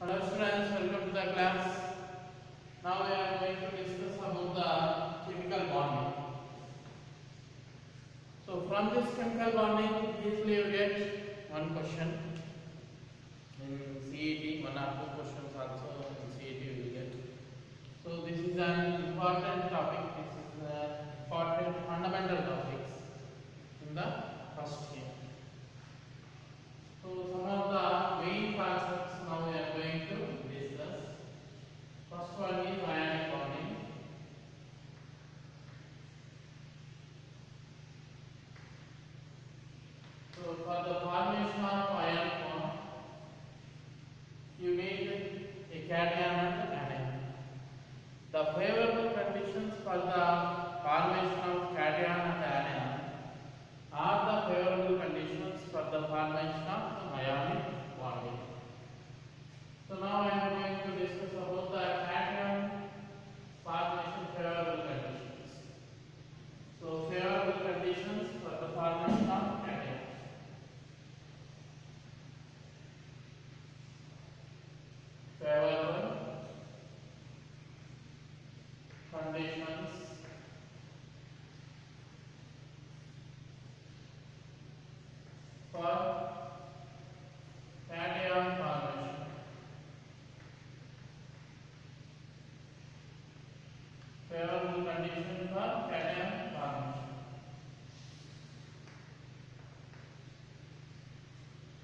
Hello students, welcome to the class. Now we are going to discuss about the chemical bonding. So from this chemical bonding, easily you get one question. In CET, one or two questions also in CET you will get. So this is an important topic. This is an important fundamental topics in the first year. So some of the main concepts now we are going to discuss. First one is ionic bonding. So for the formation of ionic bond, you need a cation and anion. The favorable conditions for the formation of cation and anion are the favorable conditions for the formation of ionic bonding. So now I am going to discuss about the cation formation favorable conditions. So favorable conditions for the formation of cation. Favorable conditions for cation formation. Favorable condition for cation formation.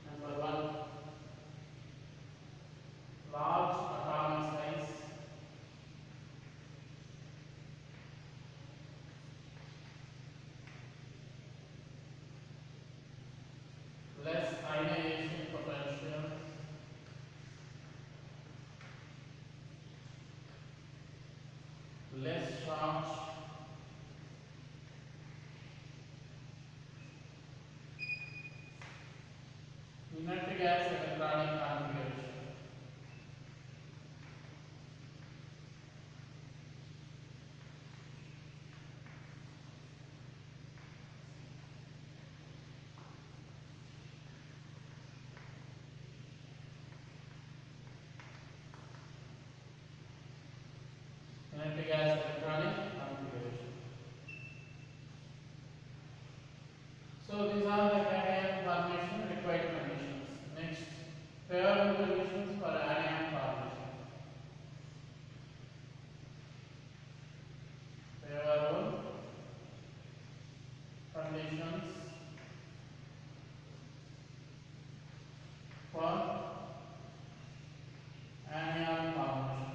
Number one, large atomic size. Less ionization potential. Less charge. Inert gas electronic configuration. Inert gas electronic configuration. So these are the cation formation required conditions. Next, favorable conditions for anion formation. Favorable conditions for anion formation.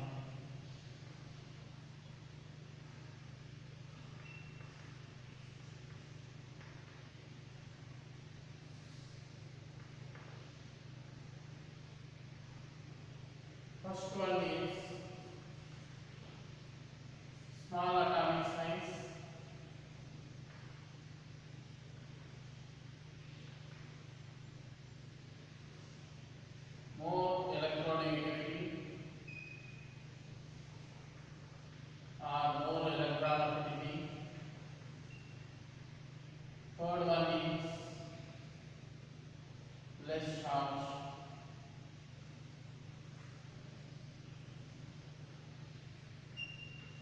First one is small atomic size. More electronegativity or uh, more electronaffinity. Third one is less charge.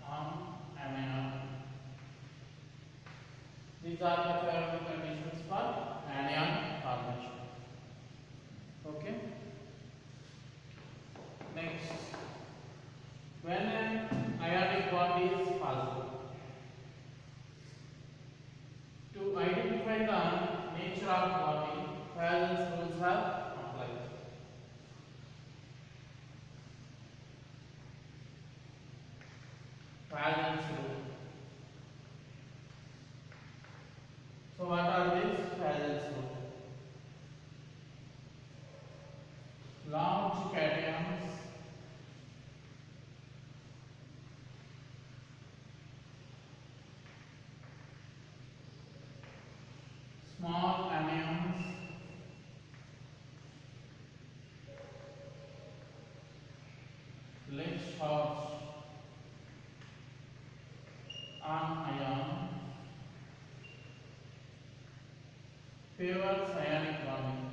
on anion. These are the favorable conditions for anion formation. Okay. Next, when an ionic bond is possible, to identify the nature of bonding, Fajans' rules are applied. Fajans' rule. So what are these Fajans' rule? Large cations small anions less charge on ion favors ionic bonding.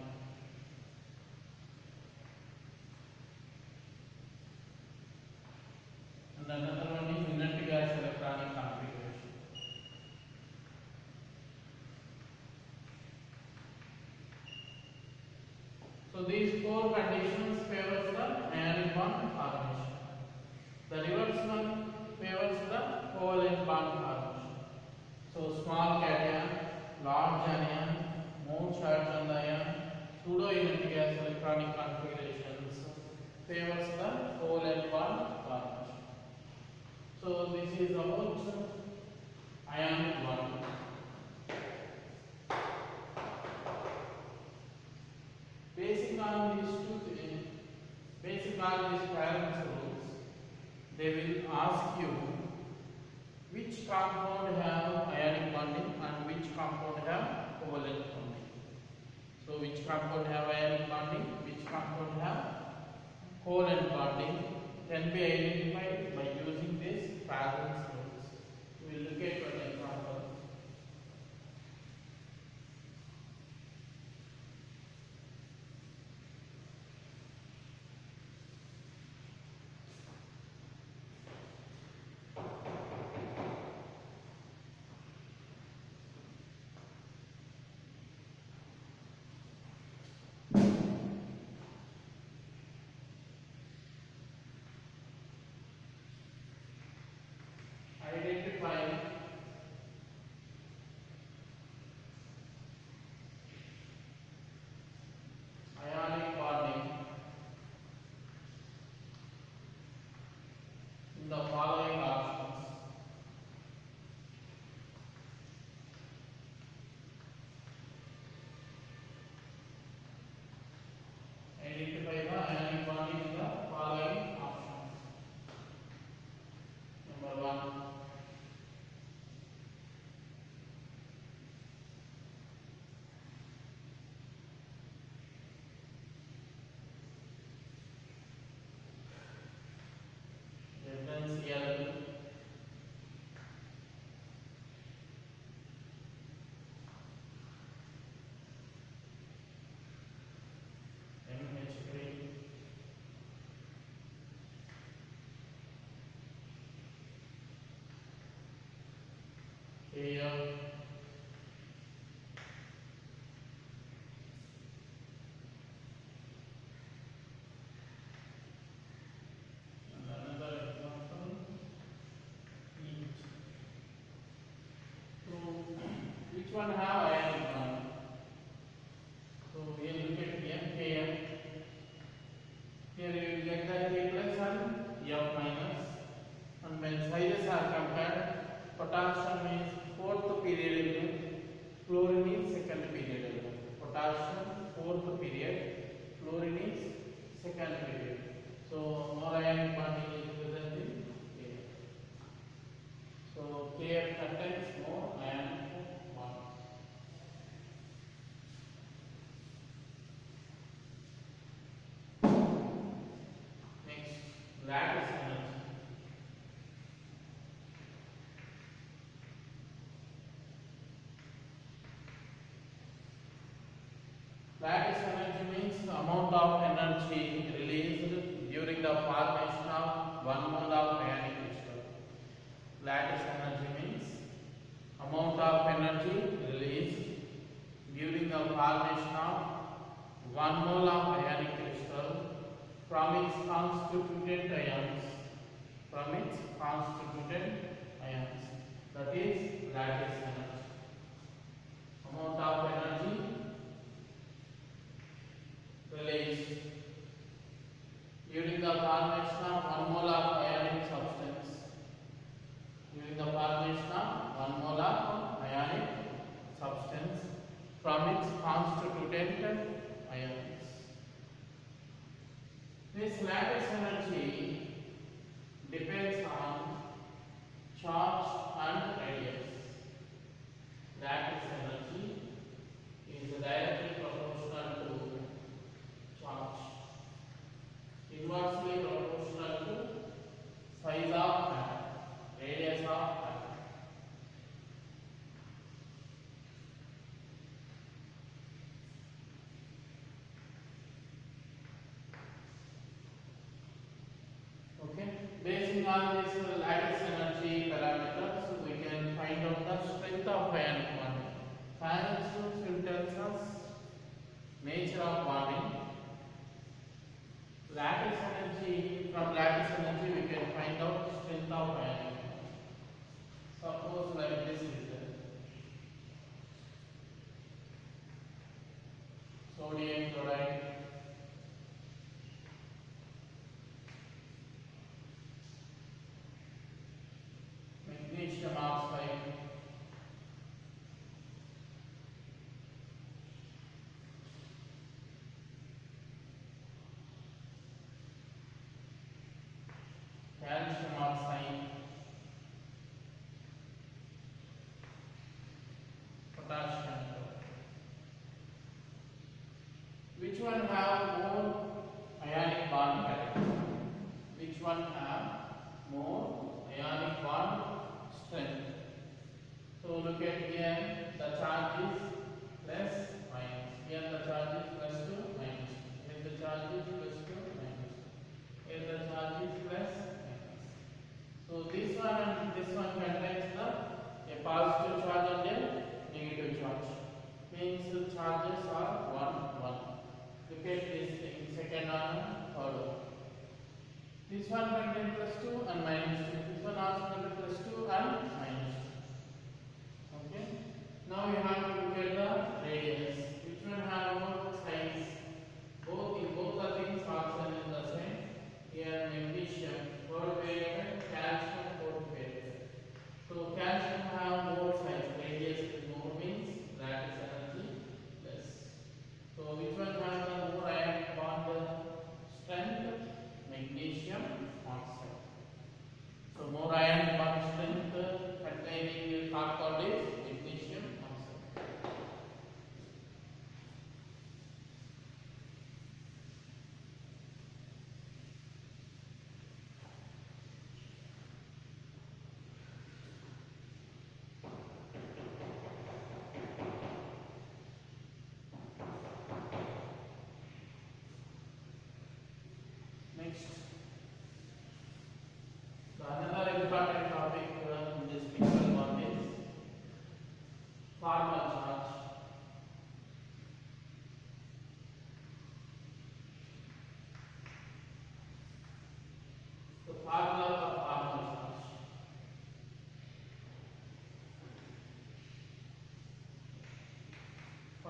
these four conditions favors the ionic bond formation. The reverse one favors the covalent bond formation. So small cation, large anion, more charge on the ion, pseudo electronic configurations favors the covalent bond formation. So this is about ionic bond. Basing on these two, thi- basing on these Fajans rules, they will ask you which compound have ionic bonding and which compound have covalent. So which compound have ionic bonding, which compound have covalent bonding can be identified by using this Fajans rules. We will look at one example. Identify ionic bonding in the following options. Identify the ionic bonding in the following options. Number one. Differential NH3 KF and another example heat. So which one? Have ionic bond? So we look at here KF. Here you will get the K plus and F minus. And when sizes are compared, potassium is fourth period element, fluorine is second period element. Potassium fourth period, fluorine is second period. So more ionic bonding is present in KF. So KF contains more ionic bond. Next, lattice energy. Lattice energy means amount of energy released during the formation of one mole of ionic crystal. Lattice energy means amount of energy released during the formation of one mole of ionic crystal from its constituent ions. From its constituent ions. That is lattice energy. Amount of energy released during the formation of one mole of ionic substance. During the formation of one mole of ionic substance from its constituent ions. This lattice energy depends on charge and radius. Lattice energy is directly proportional to charge. Inversely proportional to size of atom, radius of. Okay, basing on this lattice energy parameters, we can find out the strength of ionic bonding. Parents will tell us nature of bonding, Lattice energy, from lattice energy we can find out strength of iron. Suppose like this one have more ionic bond strength? So look at here, the charge is plus minus. Here the charge is plus two minus. Here the charge is plus two minus. Here the charge is plus minus. So this one and this one contains the a positive charge and a negative charge. Means the charges are one one. Look at this thing, second and third. This one contains plus two and minus two. This one also contains plus two and minus two. Okay. Now you have to look at the radius. Which one have more size? Both in both the things oxygen is the same. Here magnesium, third variable, calcium, fourth variable. So calcium have more size. Radius is more means lattice energy less. So which one have the more ionic bond strength? Magnesium oxide. So more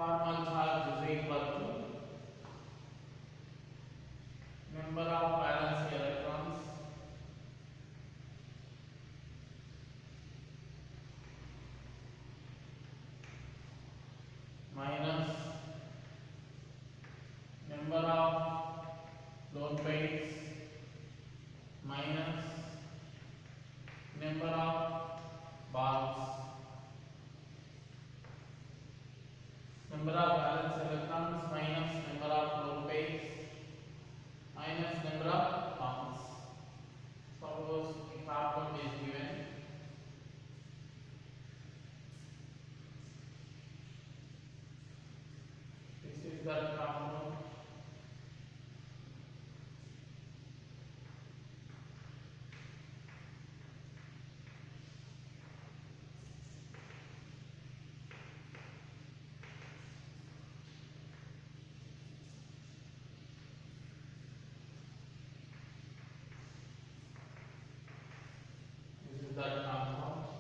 Formal charge is equal to number of valence electrons minus number of lone pairs minus number of bonds number of valence electrons minus number of lone pairs minus number of bonds. Suppose a carbon is given. This is the compound. This is the transform.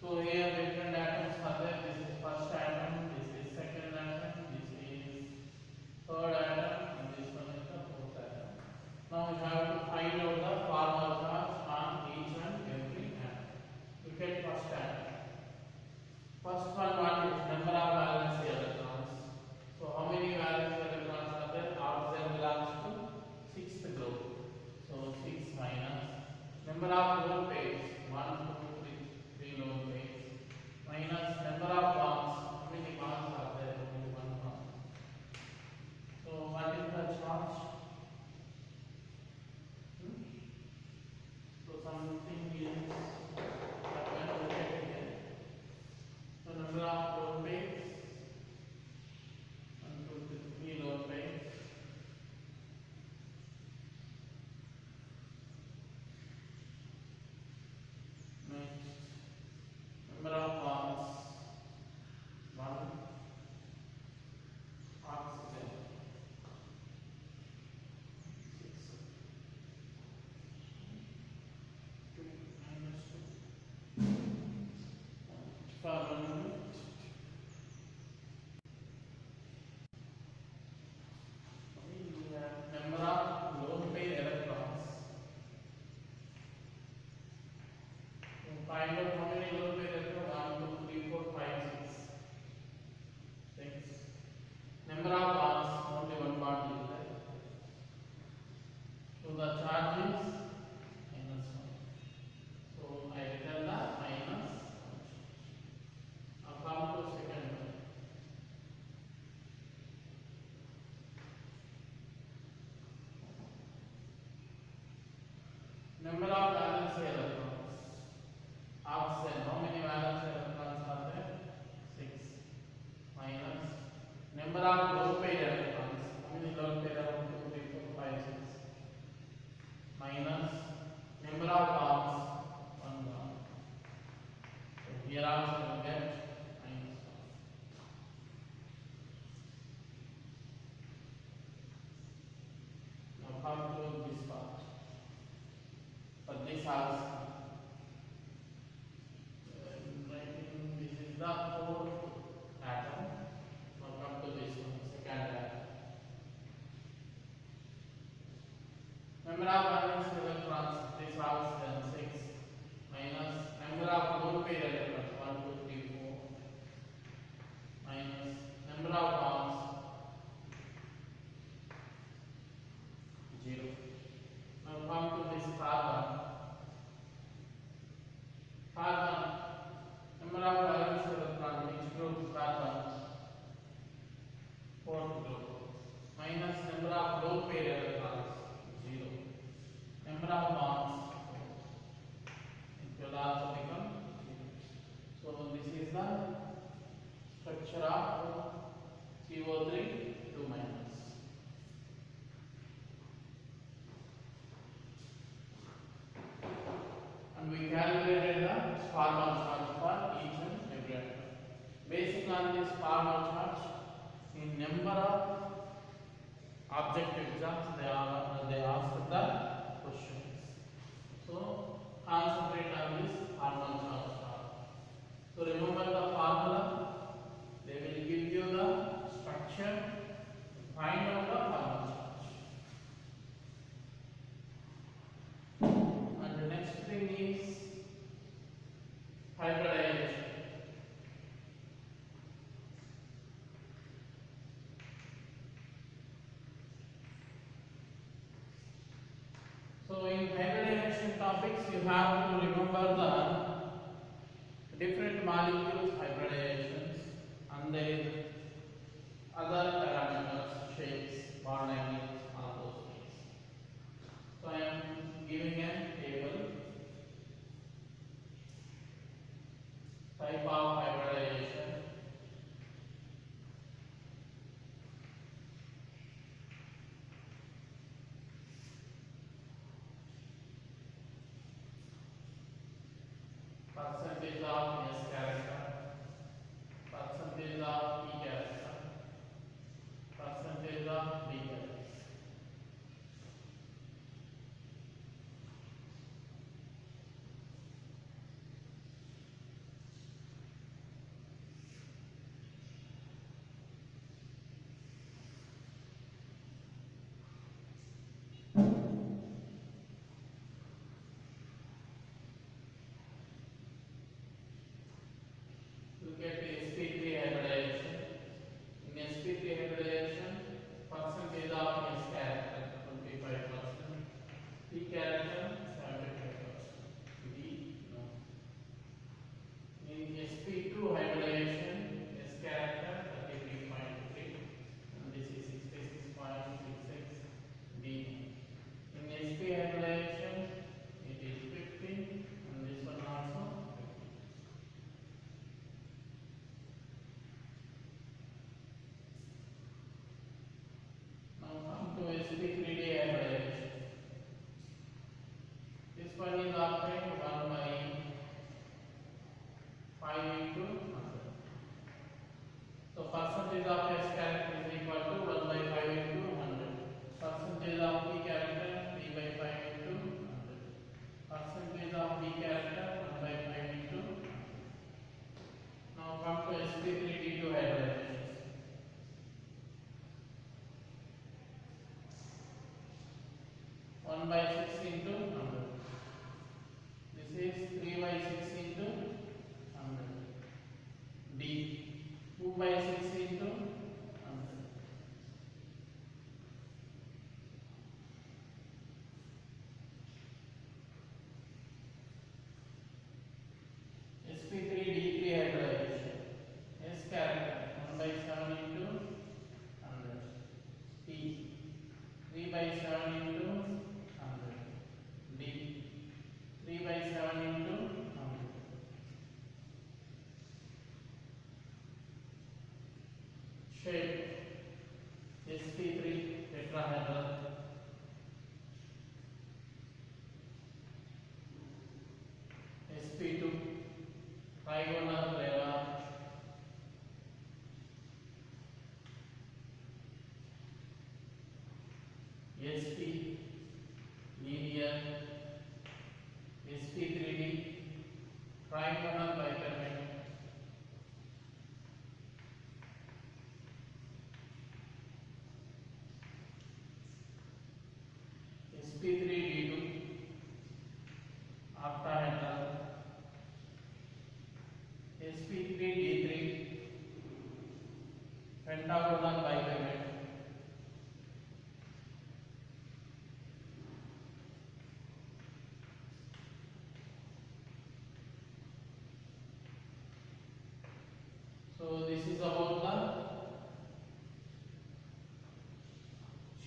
So here different atoms are there. This is first atom, this is second atom, this is third atom, and this one is the fourth atom. Now we have to find out the formal charge on each and every atom. Look at first atom. First one But the fourth atom from composition second atom. Remember, one is objective exams, there are you have to remember the consent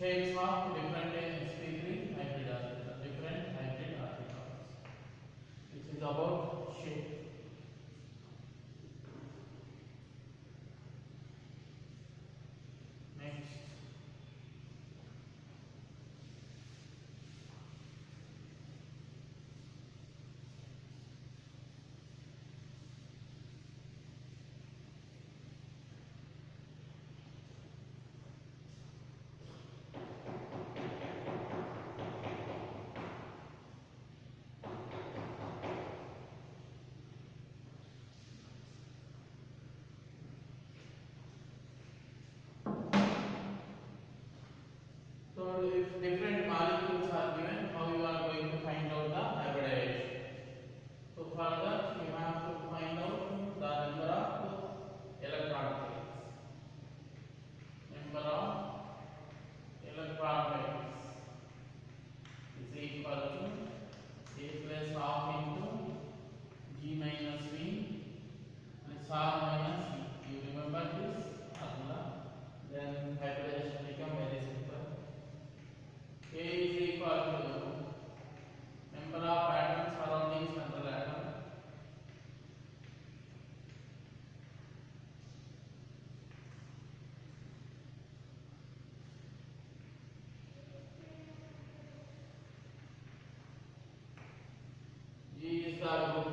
shapes of different sp3 hybrid orbital, different hybrid orbitals. This is about escravo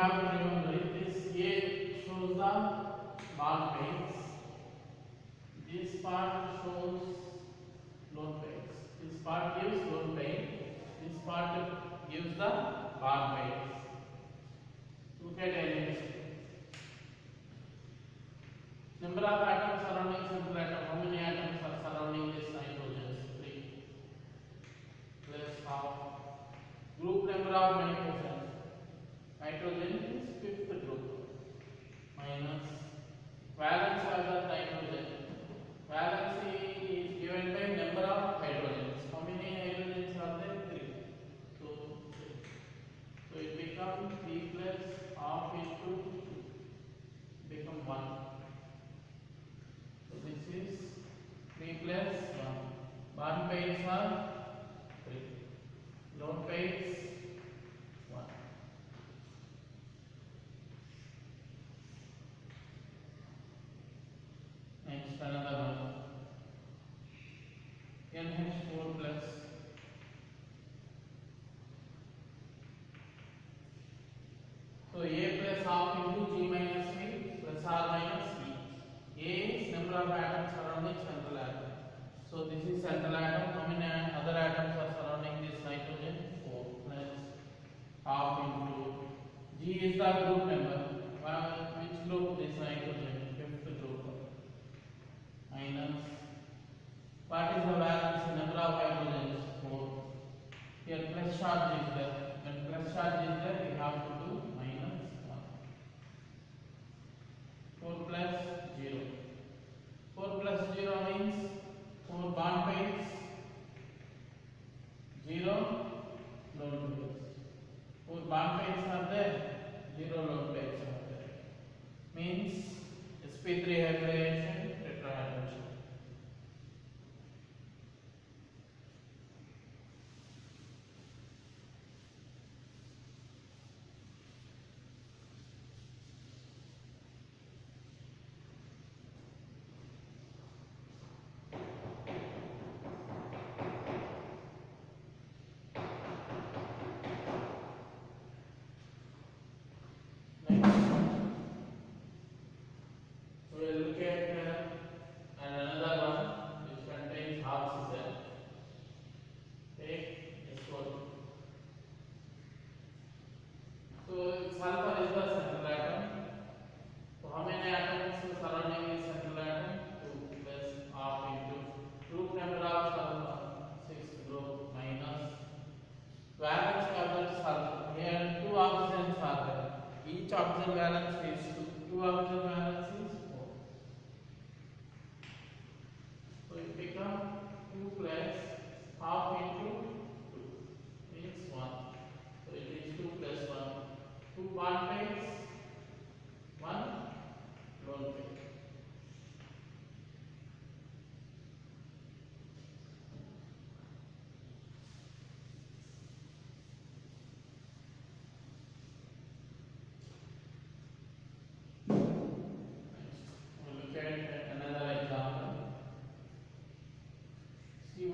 have to remember is this A shows the bond pairs this part shows lone pairs this part gives lone pair this part gives the bond pairs look at NH3 Number of atoms surrounding central atom. How many atoms are surrounding this nitrogen? Three. Plus half. Group number of nitrogen. Nitrogen is fifth group. Minus valence of the nitrogen. Valence is given by number of hydrogens. How many hydrogens are there? Three. So. So it becomes three plus half into. Become one. So this is 3 plus 1. Bond pairs are G is the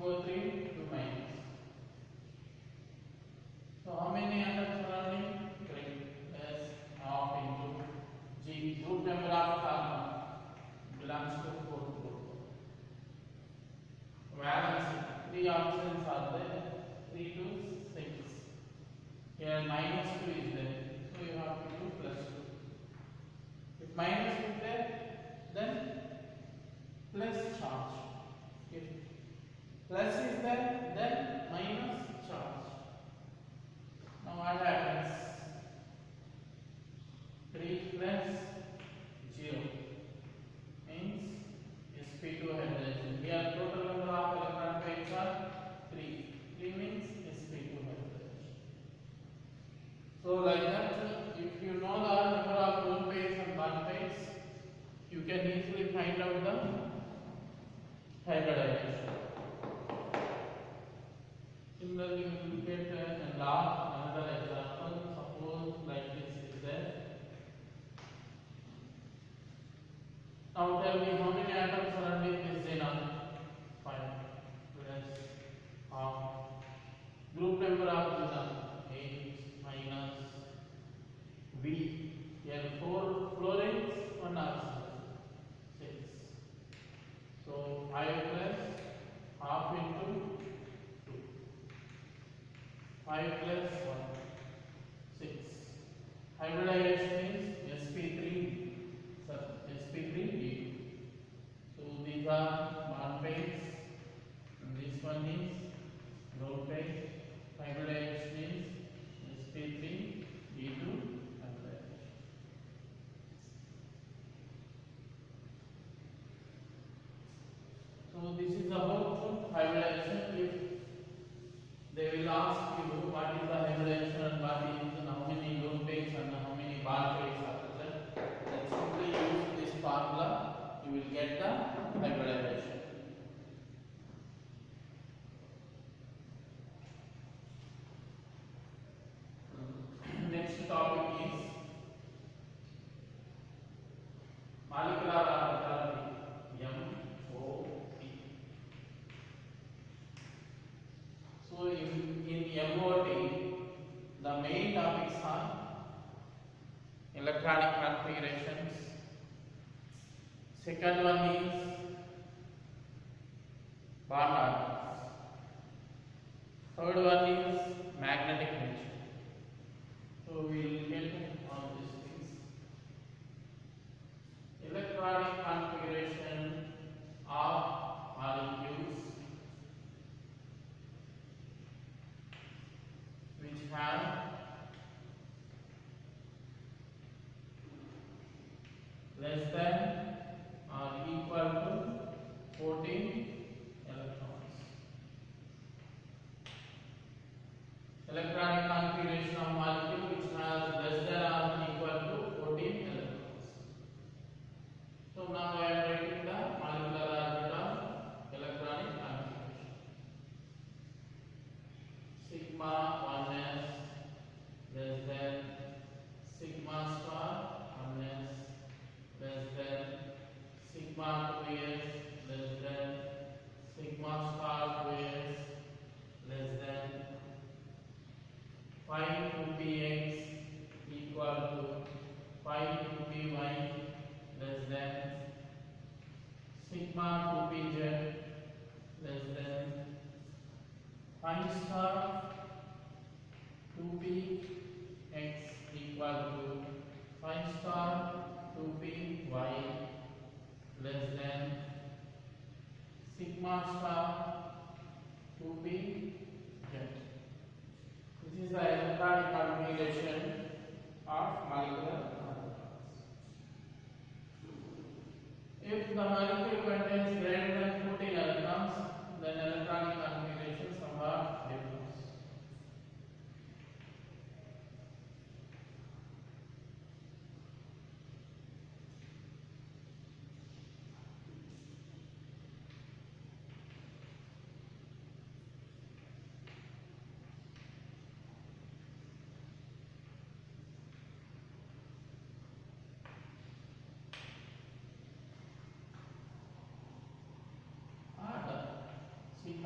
2 3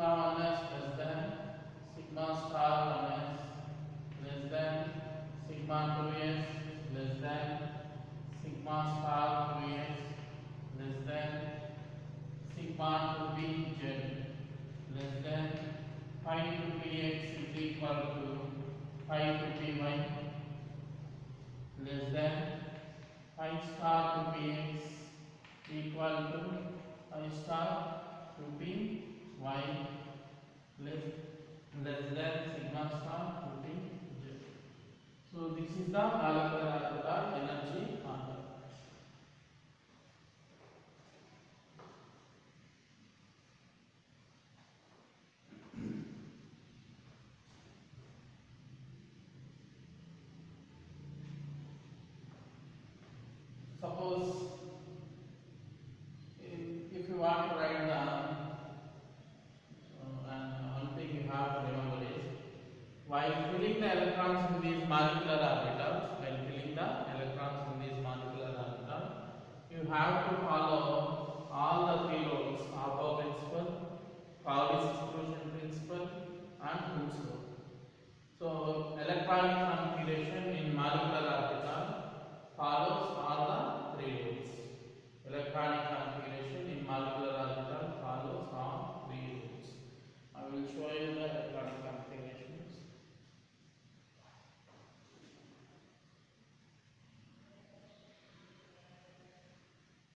sigma 1 s less than sigma star 1 s less than sigma 2 s less than sigma star 2 s less than sigma 2 p z less than phi two p x is equal to phi two p y less than phi star two p x equal to phi star two p y whether sigma star 15 j. So this is the Malabar